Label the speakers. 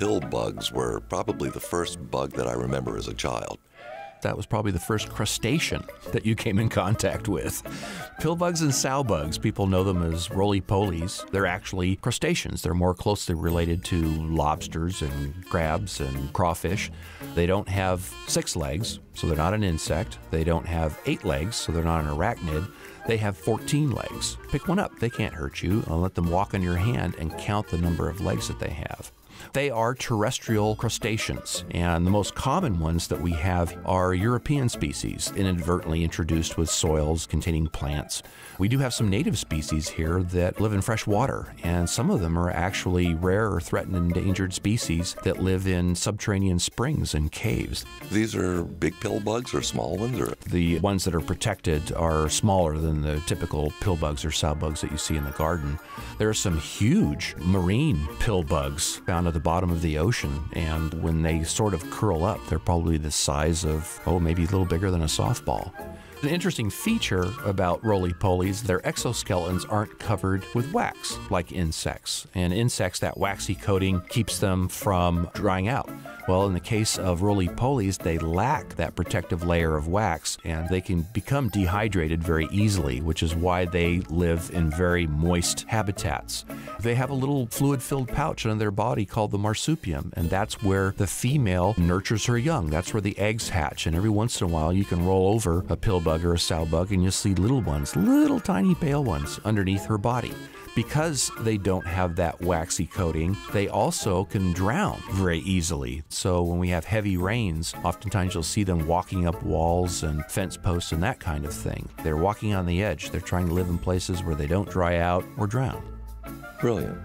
Speaker 1: pill bugs were probably the first bug that I remember as a child.
Speaker 2: That was probably the first crustacean that you came in contact with. Pill bugs and sow bugs, people know them as roly polies. They're actually crustaceans. They're more closely related to lobsters and crabs and crawfish. They don't have six legs, so they're not an insect. They don't have eight legs, so they're not an arachnid. They have 14 legs. Pick one up. They can't hurt you. I'll let them walk on your hand and count the number of legs that they have. They are terrestrial crustaceans, and the most common ones that we have are European species, inadvertently introduced with soils containing plants. We do have some native species here that live in fresh water, and some of them are actually rare or threatened endangered species that live in subterranean springs and caves.
Speaker 1: These are big pill bugs or small ones? Or?
Speaker 2: The ones that are protected are smaller than the typical pill bugs or sow bugs that you see in the garden. There are some huge marine pill bugs found the bottom of the ocean, and when they sort of curl up, they're probably the size of, oh, maybe a little bigger than a softball. An interesting feature about roly polies, their exoskeletons aren't covered with wax like insects. And insects, that waxy coating keeps them from drying out. Well, in the case of roly polies, they lack that protective layer of wax and they can become dehydrated very easily, which is why they live in very moist habitats. They have a little fluid filled pouch on their body called the marsupium, and that's where the female nurtures her young. That's where the eggs hatch. And every once in a while, you can roll over a pill bug or a sow bug and you'll see little ones, little tiny pale ones underneath her body. Because they don't have that waxy coating, they also can drown very easily. So when we have heavy rains, oftentimes you'll see them walking up walls and fence posts and that kind of thing. They're walking on the edge. They're trying to live in places where they don't dry out or drown.
Speaker 1: Brilliant.